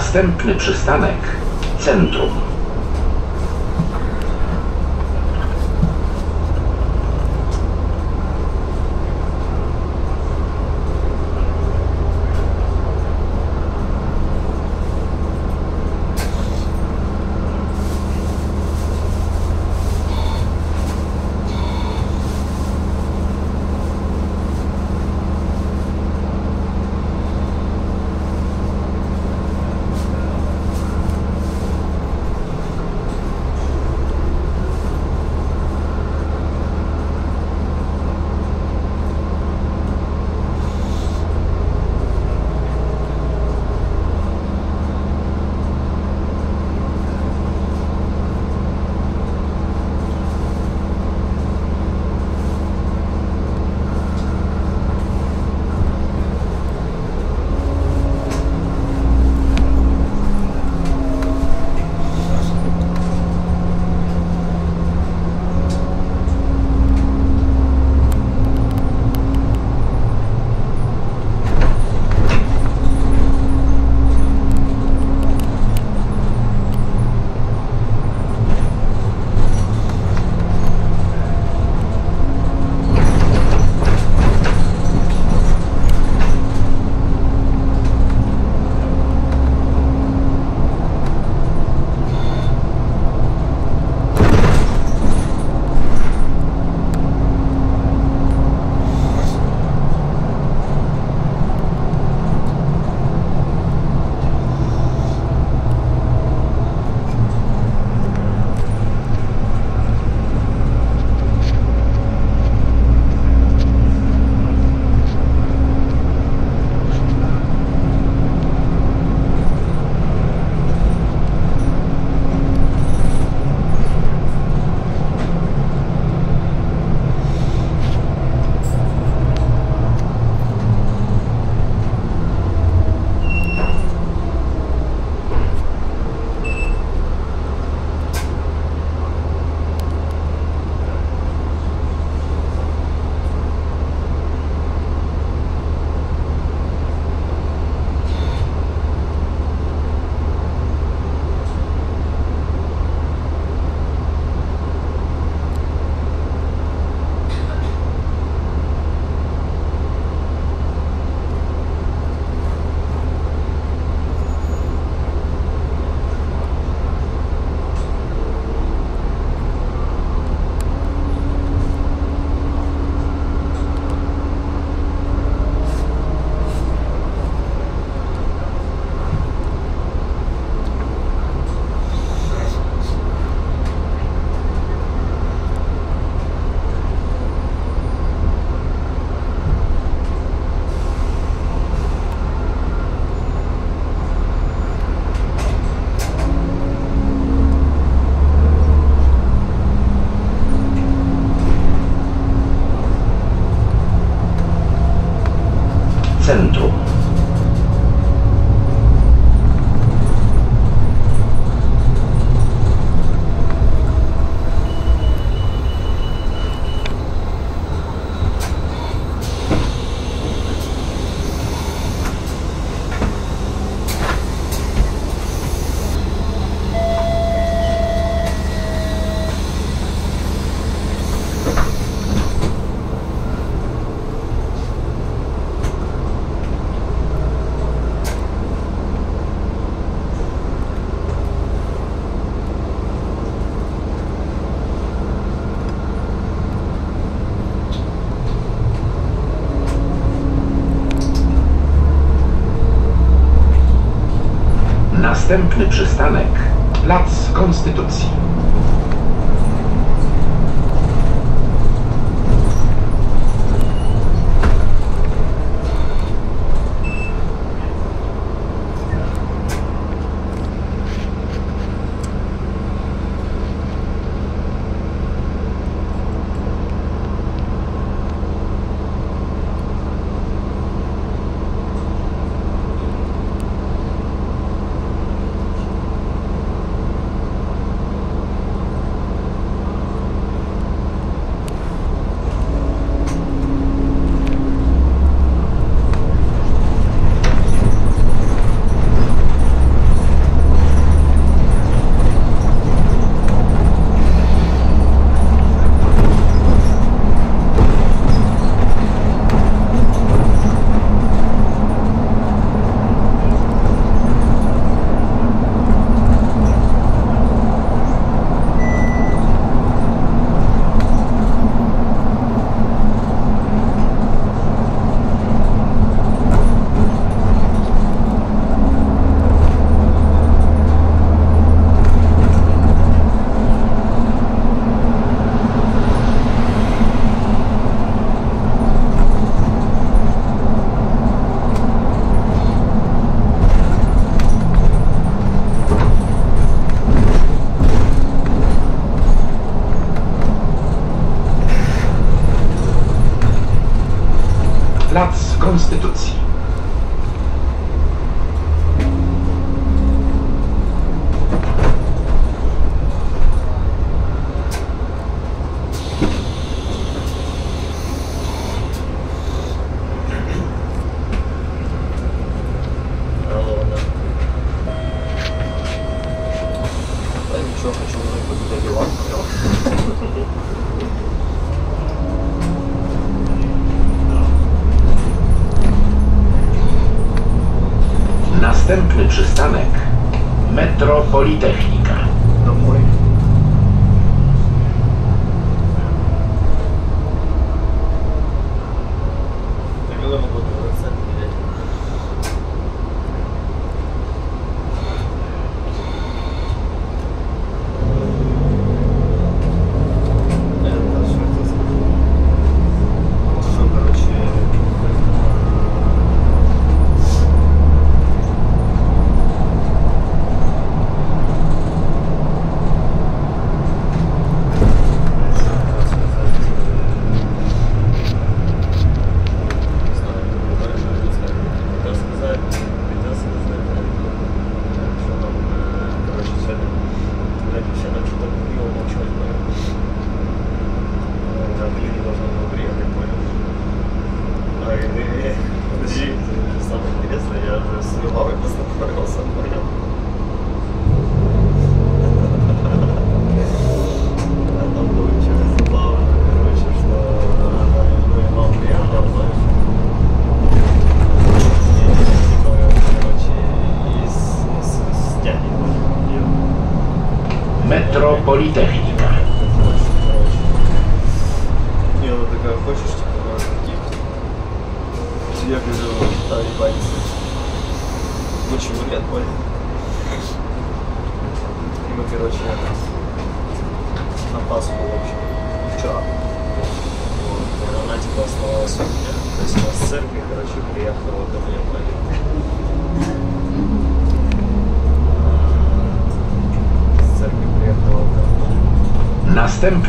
Następny przystanek Centrum. Następny przystanek Plac Konstytucji.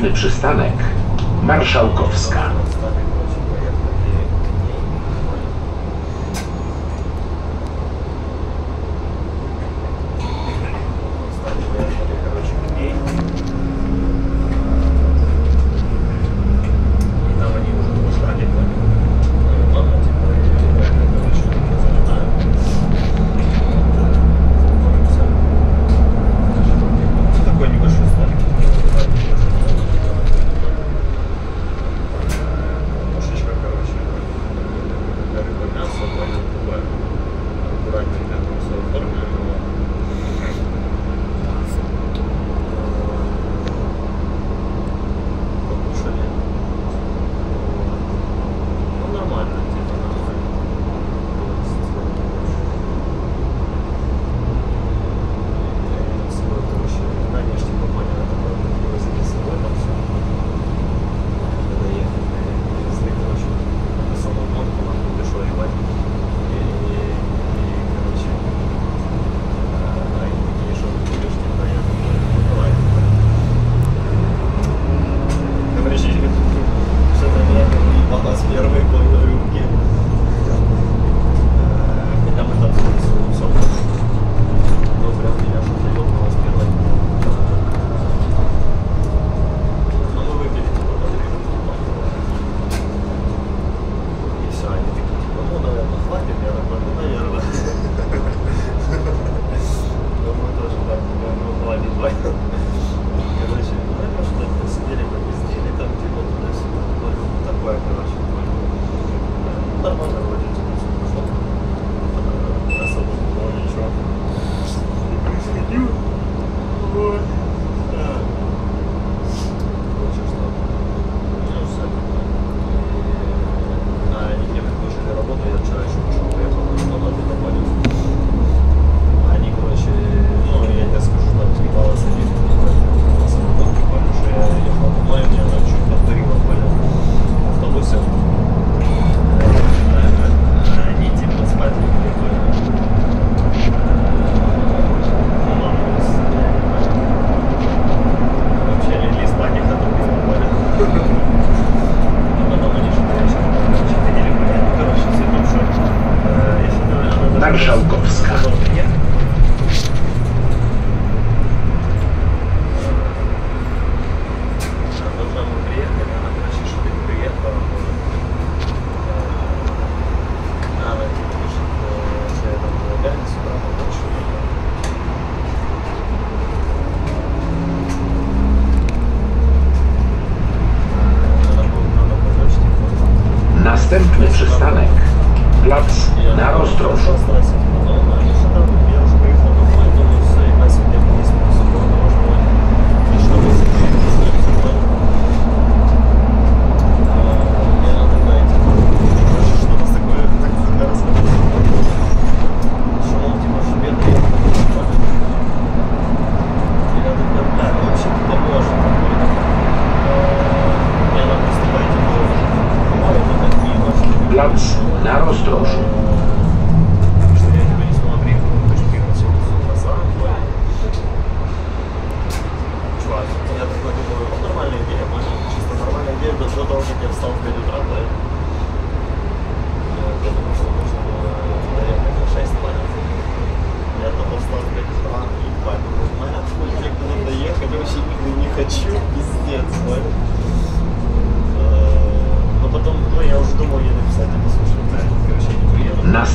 Przystanek Marszałkowska.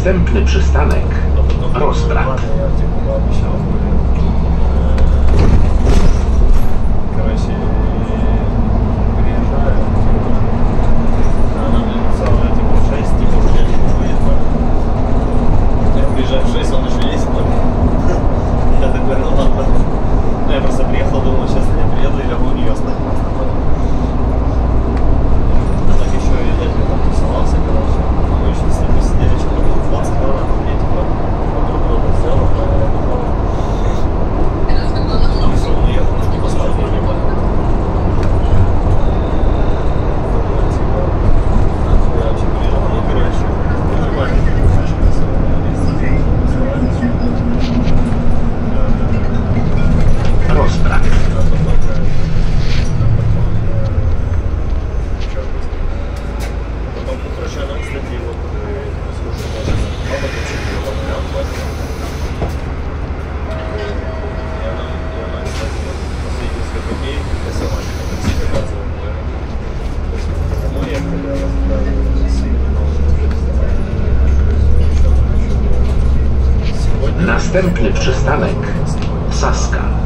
Następny przystanek А Następny przystanek Saska.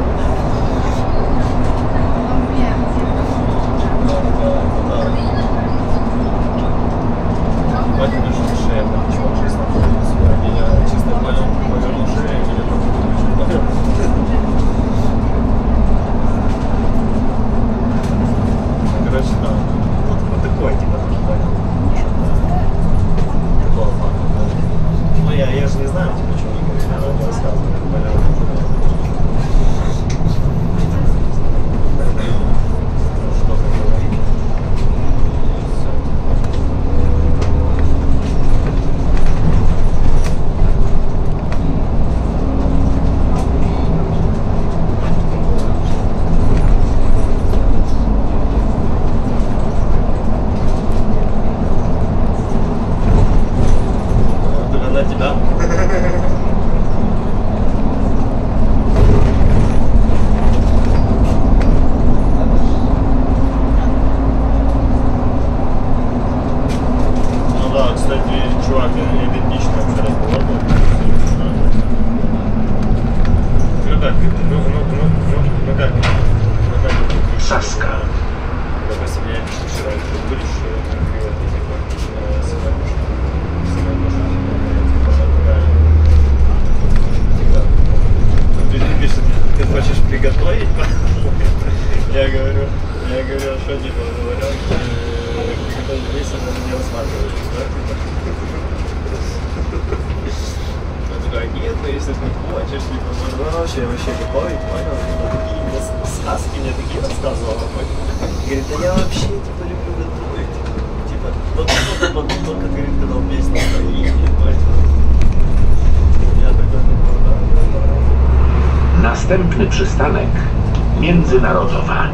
przystanek Międzynarodowa.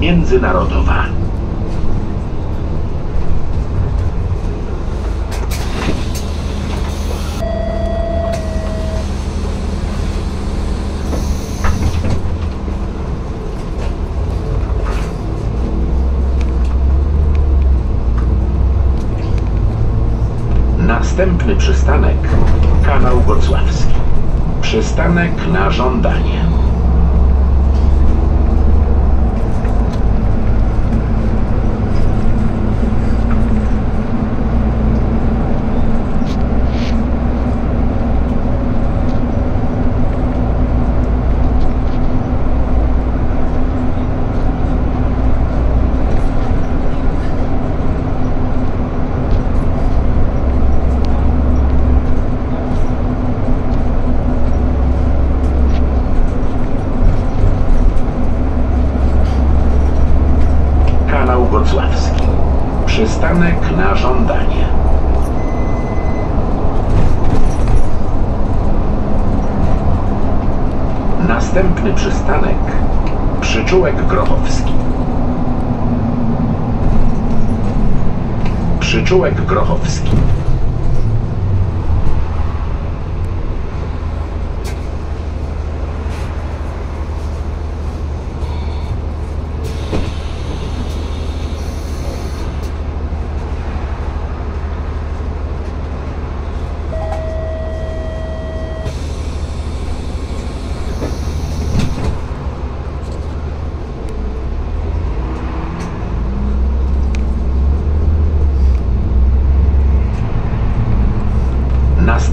Międzynarodowa. Następny przystanek kanał Gocławski. Przystanek na żądanie. Kanał Gocławski. Przystanek na żądanie. Następny przystanek Przyczółek Grochowski. Przyczółek Grochowski.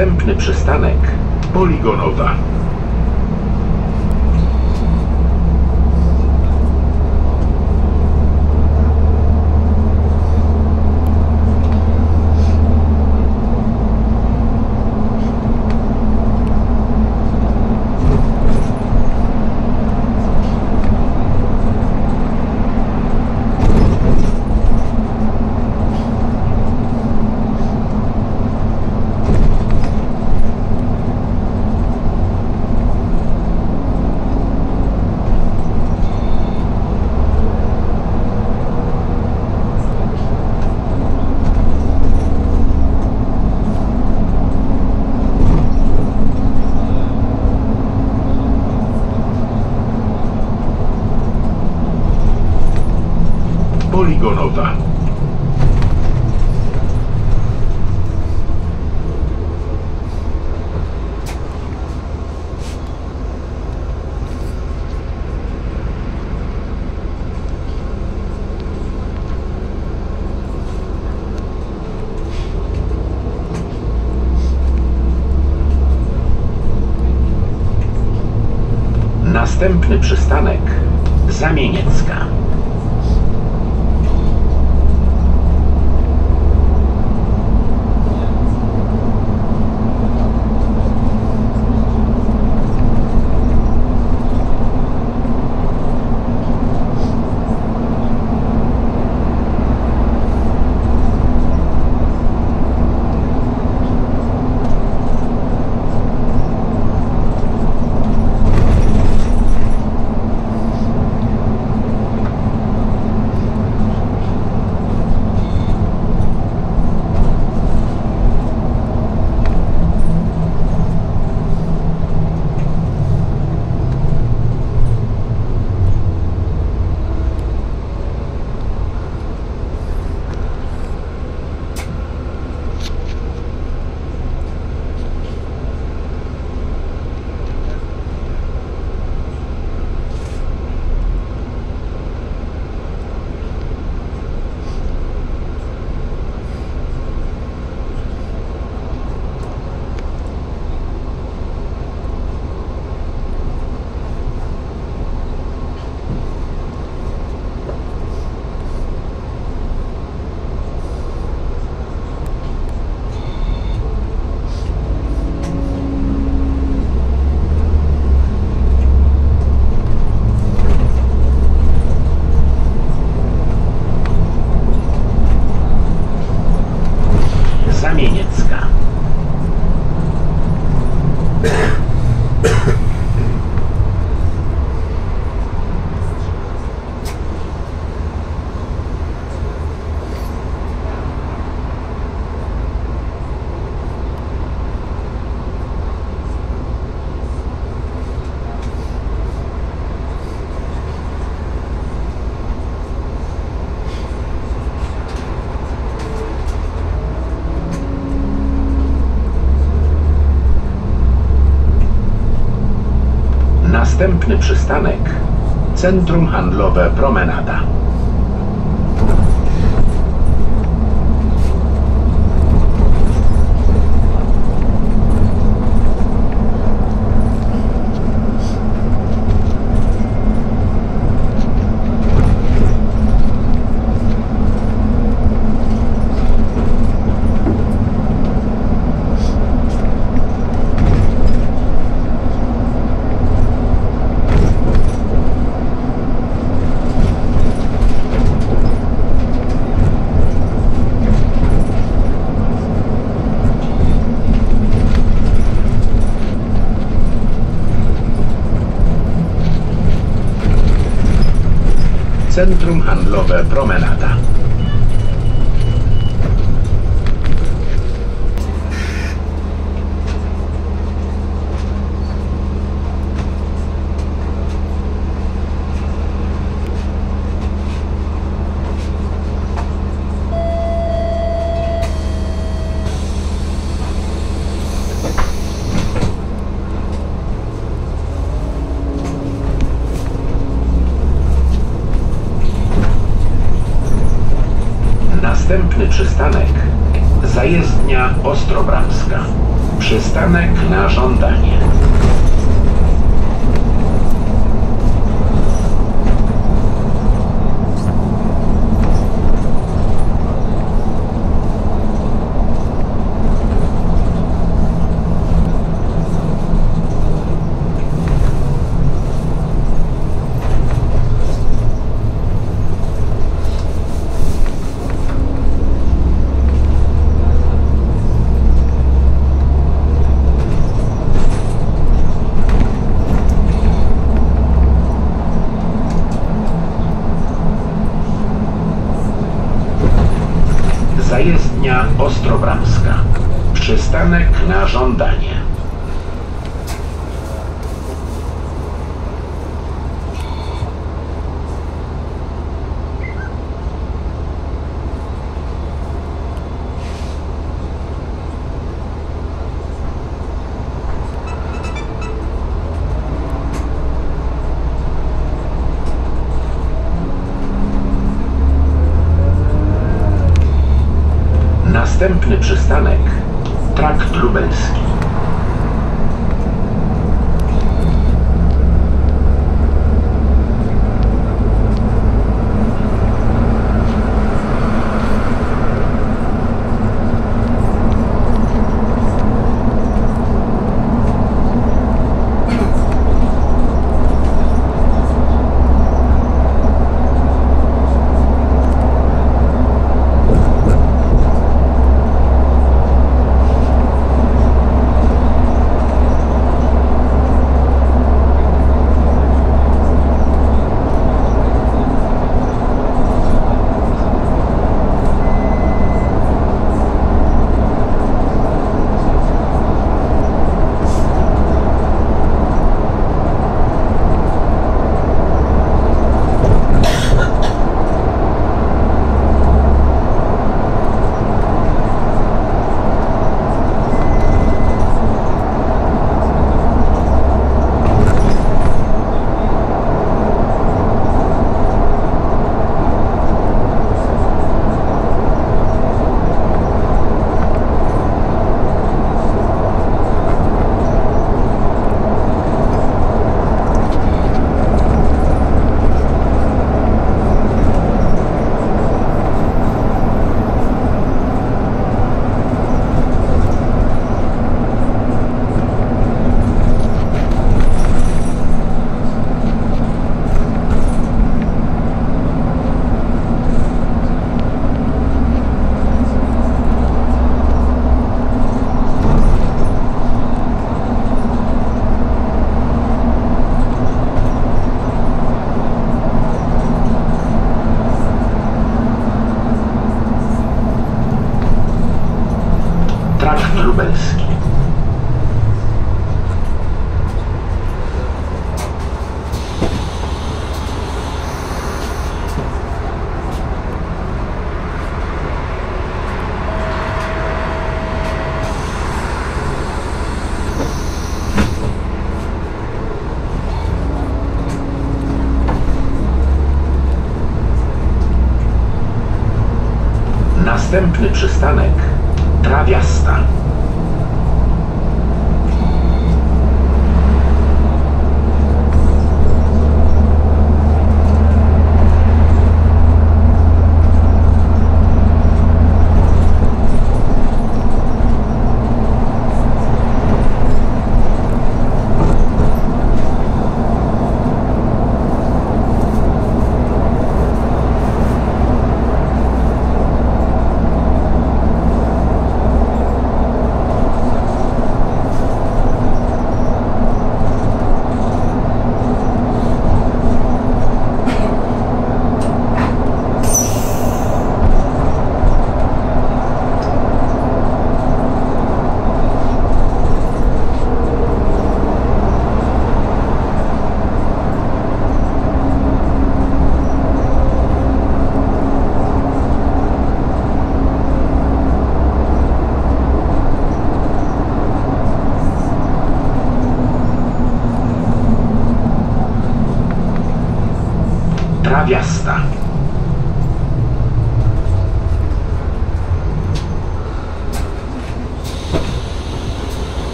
Następny przystanek Poligonowa. Poligonowa. Następny Następny przystanek Centrum Handlowe Promenada. Centrum Handlowe Promenada. Następny przystanek Zajezdnia Ostrobramska. Przystanek na żądanie. Zajezdnia Ostrobramska. Przystanek na żądanie. Park Lubelski. Następny przystanek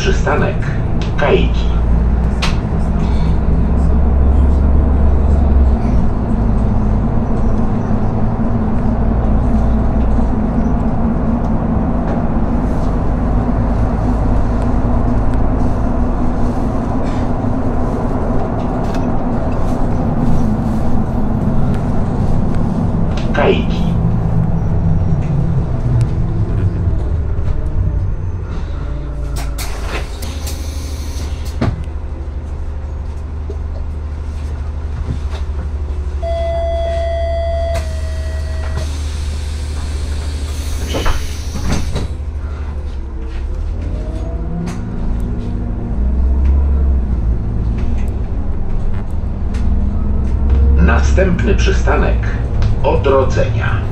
przystanek Następny przystanek Odrodzenia.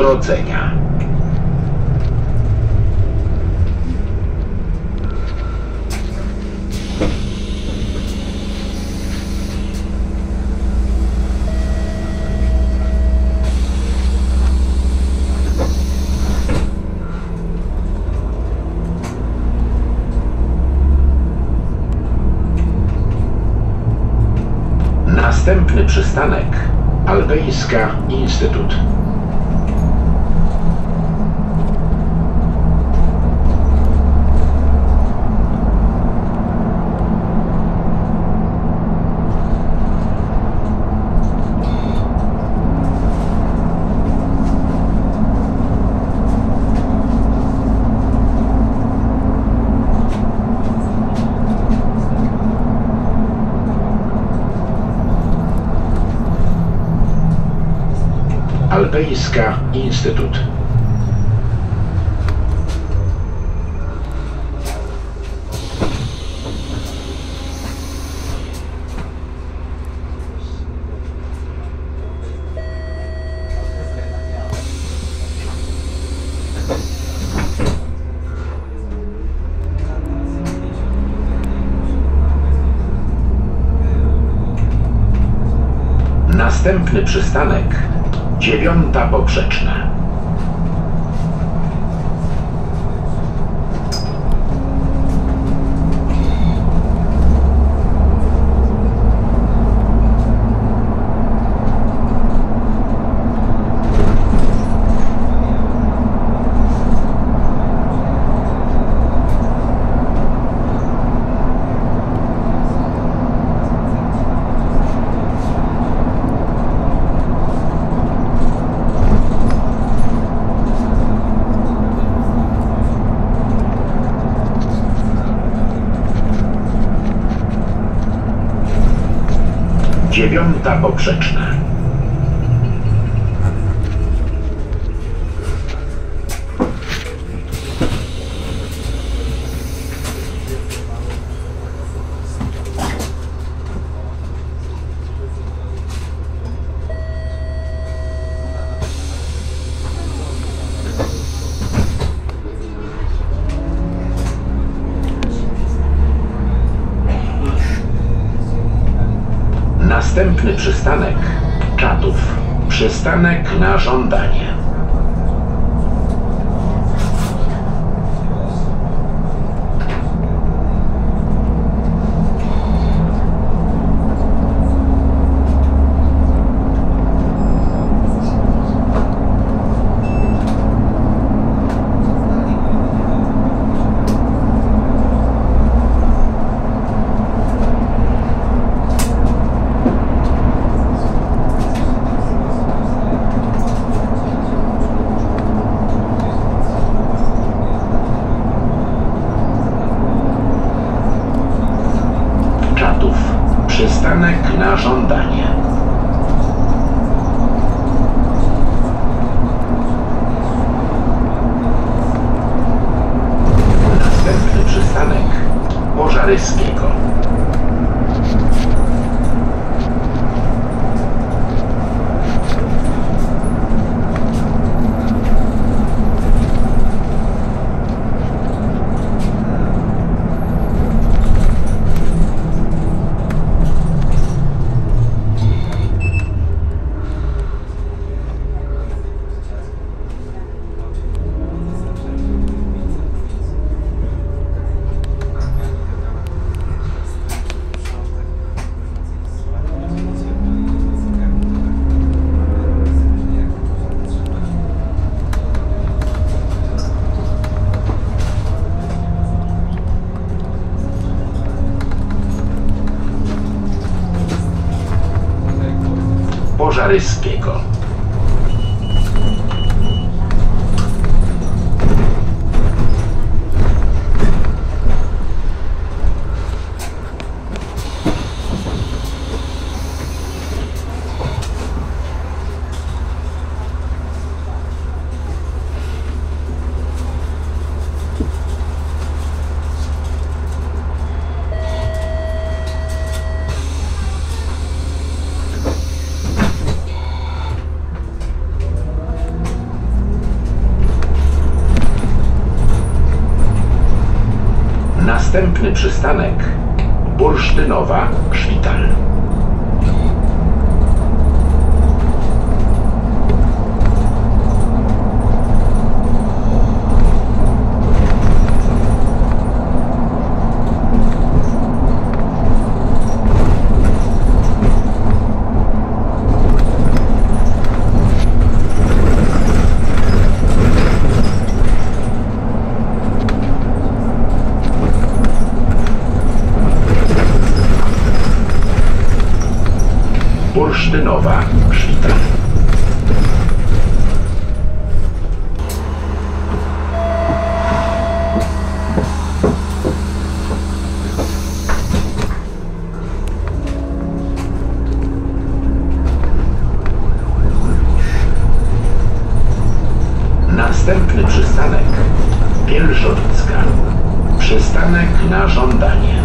Odrodzenia. Następny przystanek Alpejska Instytut. Alpejska Instytut. Następny przystanek Dziewiąta Poprzeczna. Dziewiąta Następny przystanek Czatów. Przystanek na żądanie. Następny przystanek Bursztynowa Szpital. Bursztynowa Szpital. Następny przystanek Bielszowiecka. Przystanek na żądanie.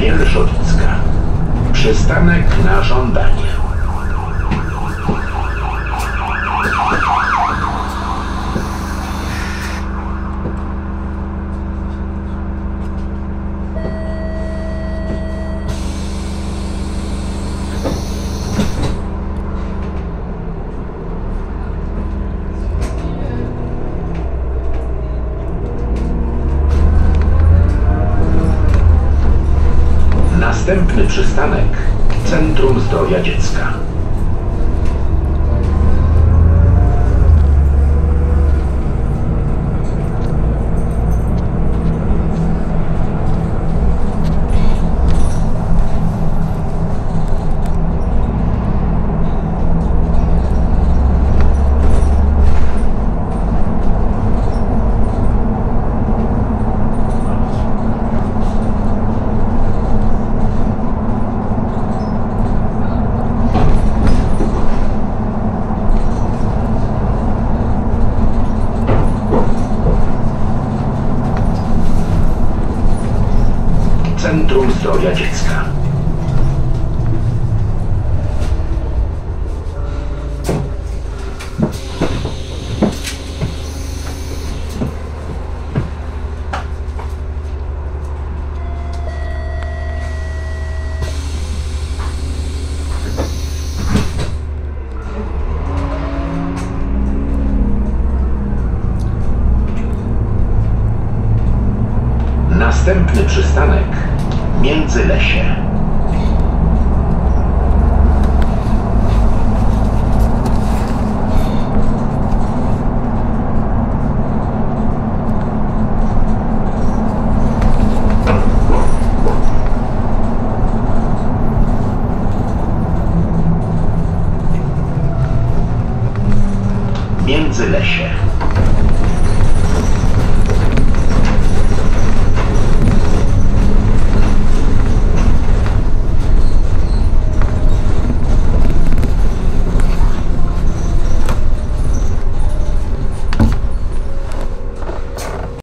Bielszowicka. Przystanek na żądanie. Następny przystanek gadgets. Centrum Zdrowia Dziecka.